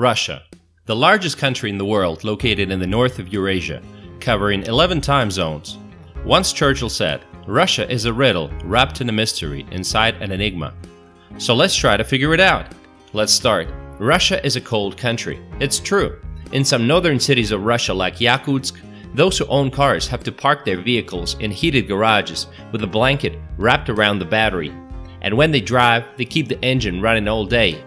Russia, the largest country in the world located in the north of Eurasia, covering 11 time zones. Once Churchill said, Russia is a riddle wrapped in a mystery inside an enigma. So let's try to figure it out. Let's start. Russia is a cold country. It's true. In some northern cities of Russia like Yakutsk, those who own cars have to park their vehicles in heated garages with a blanket wrapped around the battery. And when they drive, they keep the engine running all day.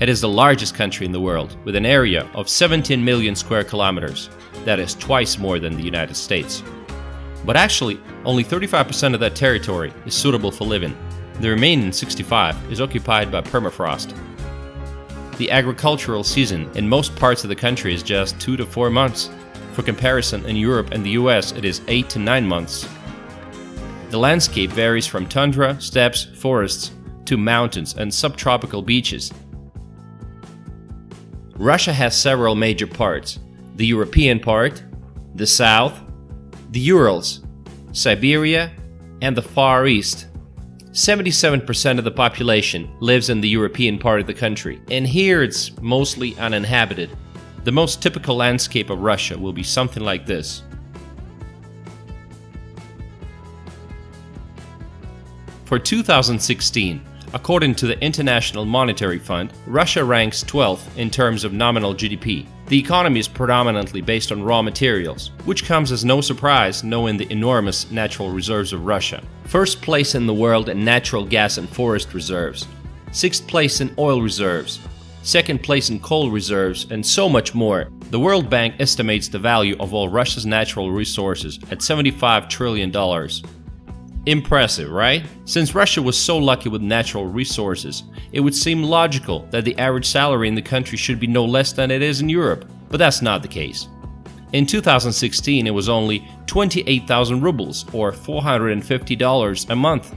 It is the largest country in the world, with an area of 17 million square kilometers. That is twice more than the United States. But actually, only 35% of that territory is suitable for living. The remaining 65 is occupied by permafrost. The agricultural season in most parts of the country is just 2 to 4 months. For comparison, in Europe and the US it is 8 to 9 months. The landscape varies from tundra, steppes, forests, to mountains and subtropical beaches. Russia has several major parts the European part, the South, the Urals, Siberia, and the Far East. 77% of the population lives in the European part of the country, and here it's mostly uninhabited. The most typical landscape of Russia will be something like this. For 2016, according to the International Monetary Fund, Russia ranks 12th in terms of nominal GDP. The economy is predominantly based on raw materials, which comes as no surprise knowing the enormous natural reserves of Russia. First place in the world in natural gas and forest reserves. Sixth place in oil reserves. Second place in coal reserves, and so much more. The World Bank estimates the value of all Russia's natural resources at $75 trillion. Impressive, right? Since Russia was so lucky with natural resources, it would seem logical that the average salary in the country should be no less than it is in Europe, but that's not the case. In 2016, it was only 28,000 rubles, or $450 a month.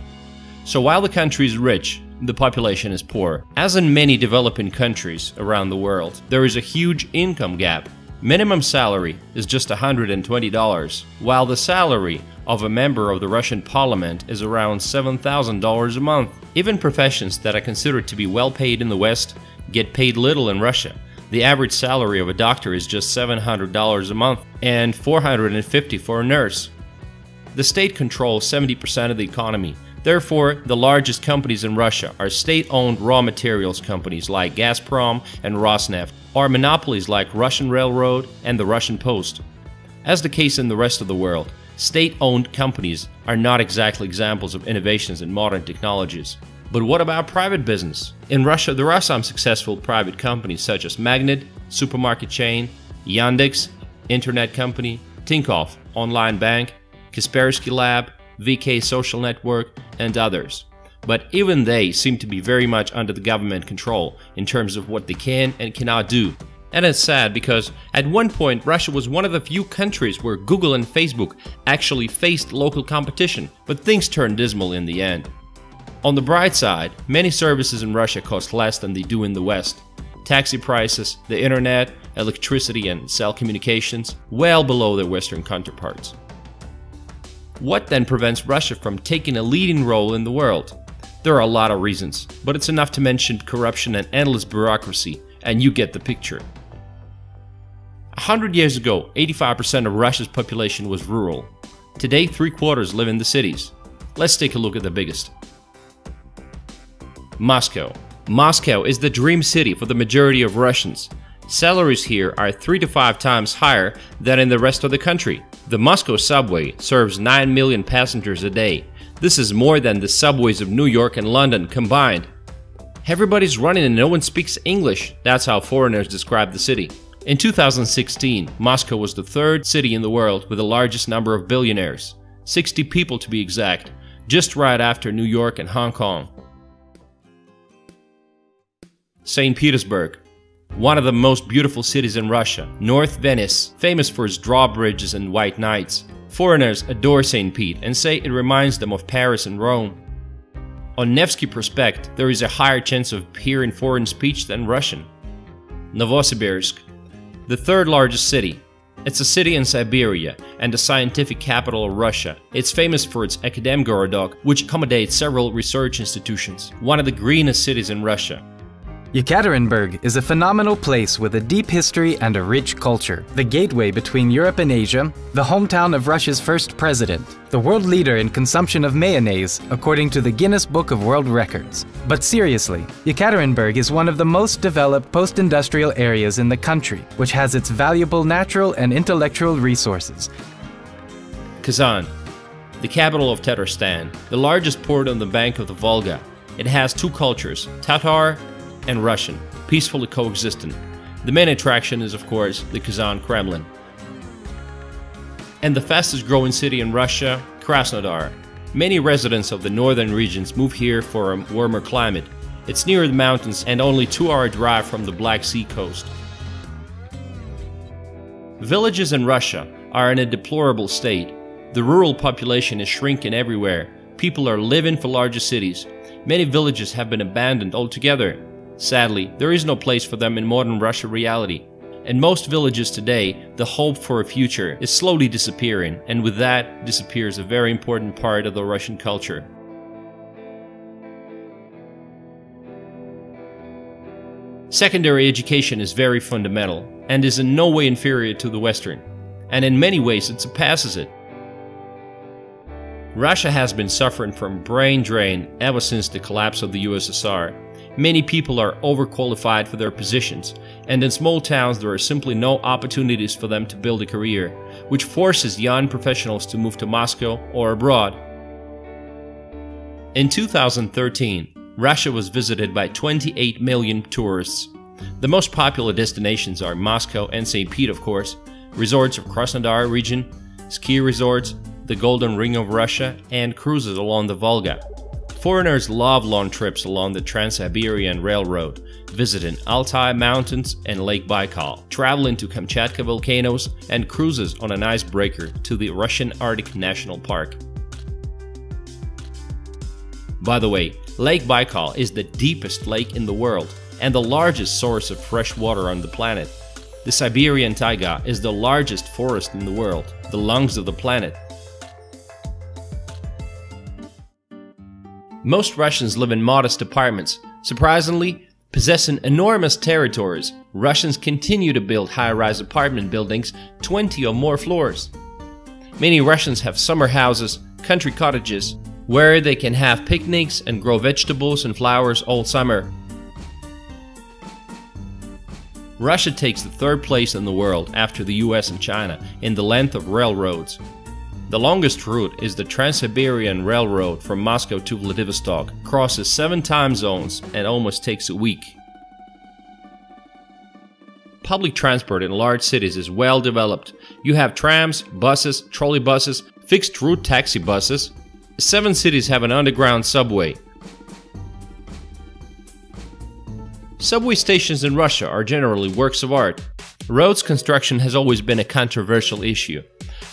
So while the country is rich, the population is poor. As in many developing countries around the world, there is a huge income gap. Minimum salary is just $120, while the salary of a member of the Russian parliament is around $7,000 a month. Even professions that are considered to be well paid in the West get paid little in Russia. The average salary of a doctor is just $700 a month and $450 for a nurse. The state controls 70% of the economy. Therefore, the largest companies in Russia are state-owned raw materials companies like Gazprom and Rosneft, or monopolies like Russian Railroad and the Russian Post. As the case in the rest of the world, State-owned companies are not exactly examples of innovations in modern technologies. But what about private business? In Russia, there are some successful private companies such as Magnit, supermarket chain, Yandex, internet company, Tinkoff, online bank, Kaspersky Lab, VK Social Network, and others. But even they seem to be very much under the government control in terms of what they can and cannot do and it's sad because at one point Russia was one of the few countries where Google and Facebook actually faced local competition, but things turned dismal in the end. On the bright side, many services in Russia cost less than they do in the West. Taxi prices, the internet, electricity and cell communications well below their Western counterparts. What then prevents Russia from taking a leading role in the world? There are a lot of reasons, but it's enough to mention corruption and endless bureaucracy, and you get the picture. A hundred years ago, 85% of Russia's population was rural. Today, three quarters live in the cities. Let's take a look at the biggest. Moscow. Moscow is the dream city for the majority of Russians. Salaries here are 3 to 5 times higher than in the rest of the country. The Moscow subway serves 9 million passengers a day. This is more than the subways of New York and London combined. Everybody's running and no one speaks English. That's how foreigners describe the city. In 2016, Moscow was the third city in the world with the largest number of billionaires, 60 people to be exact, just right after New York and Hong Kong. St. Petersburg, one of the most beautiful cities in Russia, North Venice, famous for its drawbridges and white nights. Foreigners adore St. Pete and say it reminds them of Paris and Rome. On Nevsky Prospect, there is a higher chance of hearing foreign speech than Russian. Novosibirsk, the third largest city. It's a city in Siberia and the scientific capital of Russia. It's famous for its Akademgorodok, which accommodates several research institutions, one of the greenest cities in Russia. Yekaterinburg is a phenomenal place with a deep history and a rich culture, the gateway between Europe and Asia, the hometown of Russia's first president, the world leader in consumption of mayonnaise according to the Guinness Book of World Records. But seriously, Yekaterinburg is one of the most developed post-industrial areas in the country, which has its valuable natural and intellectual resources. Kazan, the capital of Tatarstan, the largest port on the bank of the Volga. It has two cultures, Tatar and Russian, peacefully coexisting. The main attraction is, of course, the Kazan Kremlin. And the fastest growing city in Russia, Krasnodar. Many residents of the northern regions move here for a warmer climate. It's near the mountains and only two hour drive from the Black Sea coast. Villages in Russia are in a deplorable state. The rural population is shrinking everywhere. People are living for larger cities. Many villages have been abandoned altogether. Sadly, there is no place for them in modern Russia reality. In most villages today, the hope for a future is slowly disappearing, and with that disappears a very important part of the Russian culture. Secondary education is very fundamental and is in no way inferior to the Western, and in many ways it surpasses it. Russia has been suffering from brain drain ever since the collapse of the USSR. Many people are overqualified for their positions, and in small towns there are simply no opportunities for them to build a career, which forces young professionals to move to Moscow or abroad. In 2013, Russia was visited by 28 million tourists. The most popular destinations are Moscow and St. Pete, of course, resorts of Krasnodar region, ski resorts, the Golden Ring of Russia, and cruises along the Volga. Foreigners love long trips along the Trans-Siberian Railroad, visiting Altai Mountains and Lake Baikal, traveling to Kamchatka volcanoes, and cruises on an icebreaker to the Russian Arctic National Park. By the way, Lake Baikal is the deepest lake in the world and the largest source of fresh water on the planet. The Siberian taiga is the largest forest in the world, the lungs of the planet, Most Russians live in modest apartments. Surprisingly, possessing enormous territories, Russians continue to build high-rise apartment buildings 20 or more floors. Many Russians have summer houses, country cottages, where they can have picnics and grow vegetables and flowers all summer. Russia takes the third place in the world after the US and China in the length of railroads, the longest route is the Trans-Siberian Railroad from Moscow to Vladivostok, crosses seven time zones and almost takes a week. Public transport in large cities is well developed. You have trams, buses, trolley buses, fixed route taxi buses. Seven cities have an underground subway. Subway stations in Russia are generally works of art. Roads construction has always been a controversial issue.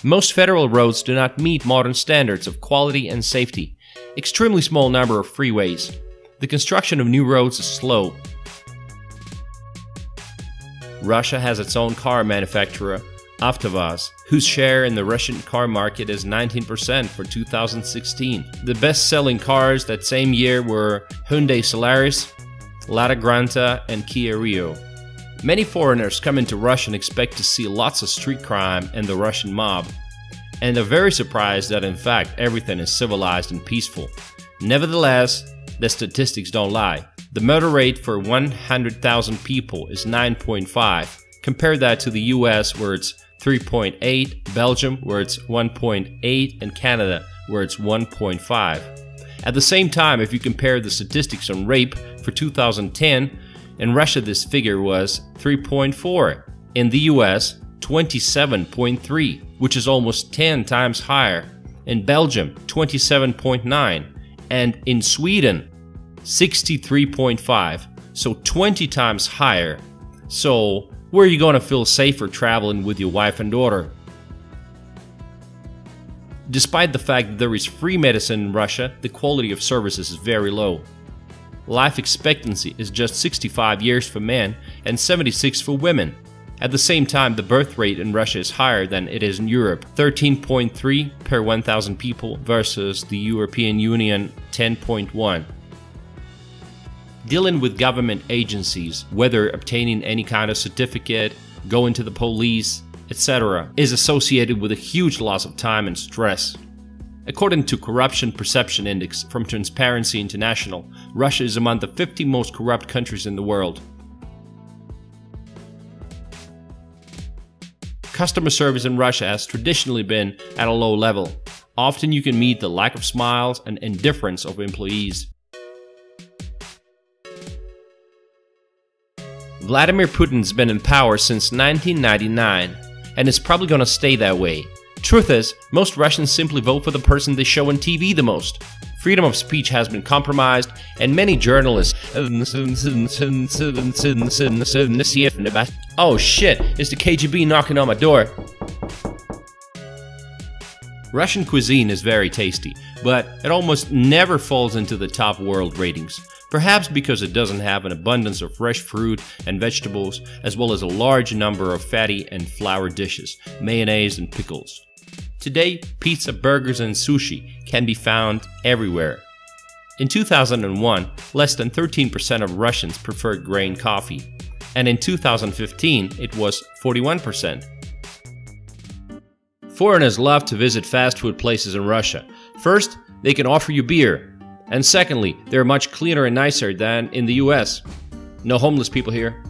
Most federal roads do not meet modern standards of quality and safety. Extremely small number of freeways. The construction of new roads is slow. Russia has its own car manufacturer, Avtovaz, whose share in the Russian car market is 19% for 2016. The best-selling cars that same year were Hyundai Solaris, Lada Granta, and Kia Rio. Many foreigners come into Russia and expect to see lots of street crime and the Russian mob, and are very surprised that in fact everything is civilized and peaceful. Nevertheless, the statistics don't lie. The murder rate for 100,000 people is 9.5. Compare that to the US where it's 3.8, Belgium where it's 1.8, and Canada where it's 1.5. At the same time, if you compare the statistics on rape for 2010 in Russia, this figure was 3.4. In the US, 27.3, which is almost 10 times higher. In Belgium, 27.9. And in Sweden, 63.5. So 20 times higher. So, where are you going to feel safer traveling with your wife and daughter? Despite the fact that there is free medicine in Russia, the quality of services is very low life expectancy is just 65 years for men and 76 for women. At the same time, the birth rate in Russia is higher than it is in Europe 13.3 per 1,000 people versus the European Union 10.1. dealing with government agencies, whether obtaining any kind of certificate, going to the police, etc., is associated with a huge loss of time and stress. According to Corruption Perception Index from Transparency International, Russia is among the 50 most corrupt countries in the world. Customer service in Russia has traditionally been at a low level. Often you can meet the lack of smiles and indifference of employees. Vladimir Putin's been in power since 1999 and is probably gonna stay that way. Truth is, most Russians simply vote for the person they show on TV the most. Freedom of speech has been compromised, and many journalists. Oh shit, it's the KGB knocking on my door. Russian cuisine is very tasty, but it almost never falls into the top world ratings. Perhaps because it doesn't have an abundance of fresh fruit and vegetables, as well as a large number of fatty and flour dishes, mayonnaise and pickles. Today, pizza, burgers, and sushi can be found everywhere. In 2001, less than 13% of Russians preferred grain coffee, and in 2015, it was 41%. Foreigners love to visit fast food places in Russia. First, they can offer you beer. And secondly, they're much cleaner and nicer than in the US. No homeless people here.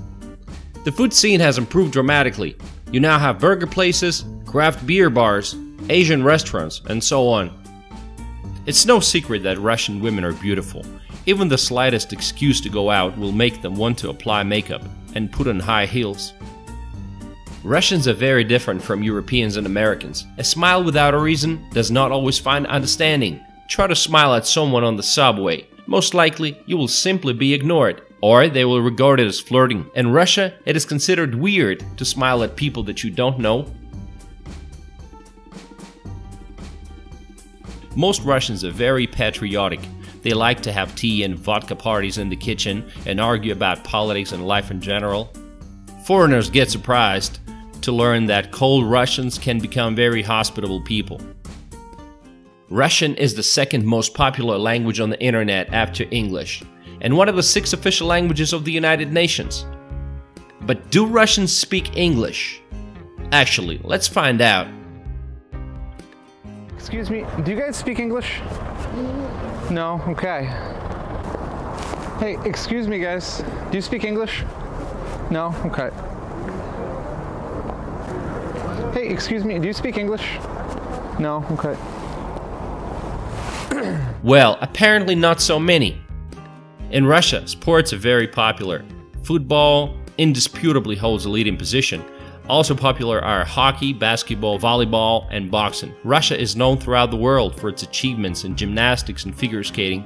The food scene has improved dramatically. You now have burger places, craft beer bars, Asian restaurants, and so on. It's no secret that Russian women are beautiful. Even the slightest excuse to go out will make them want to apply makeup and put on high heels. Russians are very different from Europeans and Americans. A smile without a reason does not always find understanding. Try to smile at someone on the subway. Most likely, you will simply be ignored, or they will regard it as flirting. In Russia, it is considered weird to smile at people that you don't know. Most Russians are very patriotic. They like to have tea and vodka parties in the kitchen and argue about politics and life in general. Foreigners get surprised to learn that cold Russians can become very hospitable people. Russian is the second most popular language on the internet after English, and one of the six official languages of the United Nations. But do Russians speak English? Actually, let's find out. Excuse me, do you guys speak English? No? Okay. Hey, excuse me, guys. Do you speak English? No? Okay. Hey, excuse me, do you speak English? No? Okay. well, apparently not so many. In Russia, sports are very popular. Football indisputably holds a leading position. Also popular are hockey, basketball, volleyball, and boxing. Russia is known throughout the world for its achievements in gymnastics and figure skating,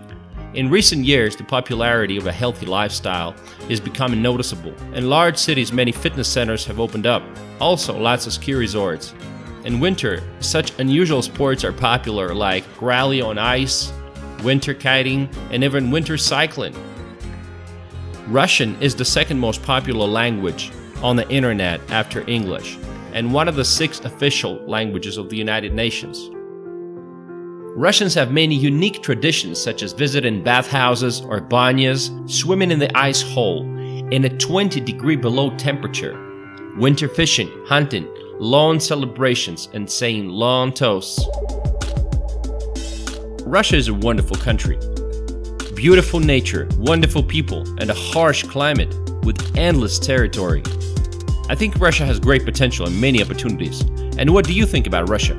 in recent years, the popularity of a healthy lifestyle is becoming noticeable. In large cities, many fitness centers have opened up, also lots of ski resorts. In winter, such unusual sports are popular like rally on ice, winter kiting, and even winter cycling. Russian is the second most popular language on the internet after English, and one of the six official languages of the United Nations. Russians have many unique traditions such as visiting bathhouses or banyas, swimming in the ice hole in a 20 degree below temperature, winter fishing, hunting, long celebrations, and saying long toasts. Russia is a wonderful country. Beautiful nature, wonderful people, and a harsh climate with endless territory. I think Russia has great potential and many opportunities. And what do you think about Russia?